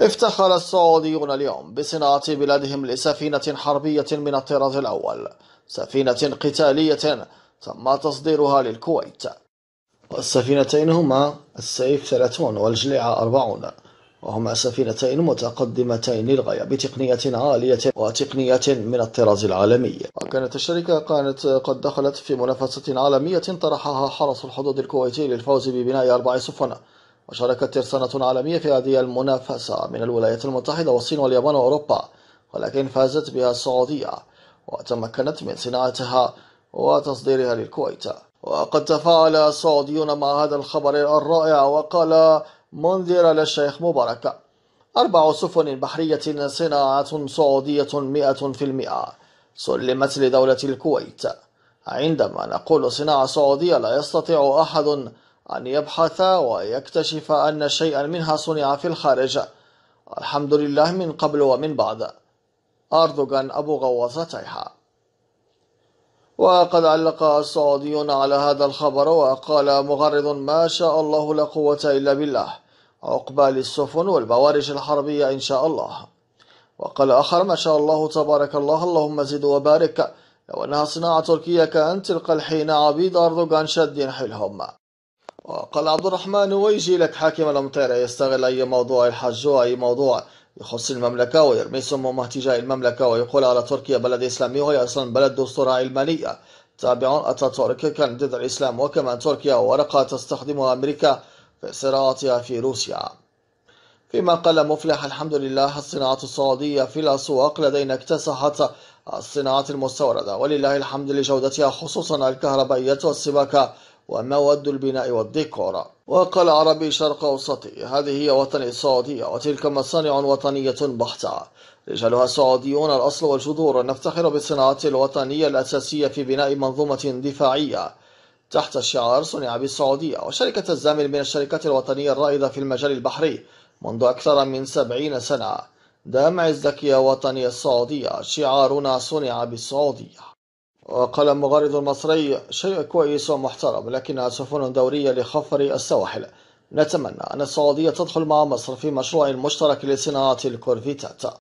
افتخر السعوديون اليوم بصناعة بلادهم لسفينة حربية من الطراز الأول سفينة قتالية تم تصديرها للكويت. والسفينتين هما السيف 30 والجليعة 40 وهما سفينتين متقدمتين للغاية بتقنية عالية وتقنية من الطراز العالمي. وكانت الشركة كانت قد دخلت في منافسة عالمية طرحها حرس الحدود الكويتي للفوز ببناء أربع سفن وشاركت ترسانة عالمية في هذه المنافسة من الولايات المتحدة والصين واليابان وأوروبا ولكن فازت بها السعودية وتمكنت من صناعتها وتصديرها للكويت. وقد تفاعل السعوديون مع هذا الخبر الرائع وقال منذر للشيخ مبارك أربع سفن بحرية صناعة سعودية مئة في المئة سلمت لدولة الكويت. عندما نقول صناعة سعودية لا يستطيع أحد أن يبحث ويكتشف أن شيئا منها صنع في الخارج. الحمد لله من قبل ومن بعد. أردوغان أبو غواصتيها وقد علق السعوديون على هذا الخبر وقال مغرض ما شاء الله لا قوة إلا بالله. عقبال السفن والبوارج الحربية إن شاء الله. وقال آخر ما شاء الله تبارك الله اللهم زد وبارك. لو أنها صناعة تركيا كأن تلقى الحين عبيد أردوغان شادين حيلهم وقال عبد الرحمن ويجي لك حاكم الأمطير يستغل أي موضوع الحج وأي موضوع يخص المملكة ويرمي سموم احتجاج المملكة ويقول على تركيا بلد إسلامي وهي أصلا بلد دستور علمانية. تابع أتاتورك كان ضد الإسلام وكمان تركيا ورقة تستخدمها أمريكا في صراعاتها في روسيا. فيما قال مفلح الحمد لله الصناعة السعودية في الأسواق لدينا اكتسحت الصناعات المستوردة. ولله الحمد لجودتها خصوصا الكهربائية والسباكة ومواد البناء والديكور. وقال عربي شرق أوسطي هذه هي وطني السعودية وتلك مصانع وطنية بحتة. رجالها سعوديون الأصل والجذور نفتخر بالصناعات الوطنية الأساسية في بناء منظومة دفاعية تحت شعار صنع بالسعودية وشركة الزامل من الشركات الوطنية الرائدة في المجال البحري منذ أكثر من سبعين سنة. دام عزك يا وطني السعودية شعارنا صنع بالسعودية. وقال المغرد المصري شيء كويس ومحترم لكنها سفن دورية لخفر السواحل. نتمنى أن السعودية تدخل مع مصر في مشروع مشترك لصناعة الكورفيتات.